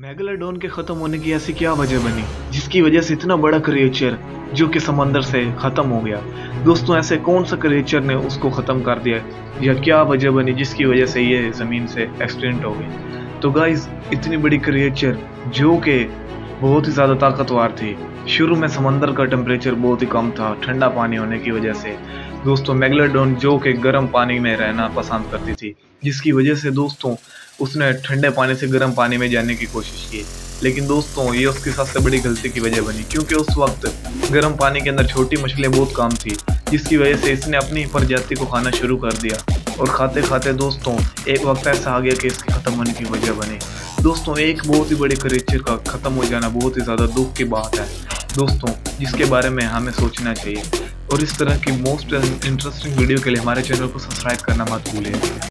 Megalodon के खत्म होने की ऐसी क्या वजह बनी? जिसकी वजह से इतना बड़ा क्रिएचर जो कि समंदर से खत्म हो गया। दोस्तों, ऐसे कौन सा क्रिएचर ने उसको खत्म कर दिया? या क्या वजह बनी जिसकी वजह से ये ज़मीन से एक्सीडेंट हो गई? तो गाइज़ इतनी बड़ी क्रिएचर जो कि बहुत ही ज़्यादा ताकतवर थी। शुरू में समंदर का टेम्परेचर बहुत ही कम था, ठंडा पानी होने की वजह से। दोस्तों, मेगलोडोन जो कि गर्म पानी में रहना पसंद करती थी, जिसकी वजह से दोस्तों, उसने ठंडे पानी से गर्म पानी में जाने की कोशिश की। लेकिन दोस्तों, ये उसकी सबसे बड़ी गलती की वजह बनी, क्योंकि उस वक्त गर्म पानी के अंदर छोटी मछलियाँ बहुत कम थी, जिसकी वजह से इसने अपनी प्रजाति को खाना शुरू कर दिया। और खाते खाते दोस्तों, एक वक्त ऐसा आ गया कि इसके ख़त्म होने की वजह बने। दोस्तों, एक बहुत ही बड़े करेचर का ख़त्म हो जाना बहुत ही ज़्यादा दुख की बात है। दोस्तों, जिसके बारे में हमें सोचना चाहिए। और इस तरह की मोस्ट इंटरेस्टिंग वीडियो के लिए हमारे चैनल को सब्सक्राइब करना मत भूलें।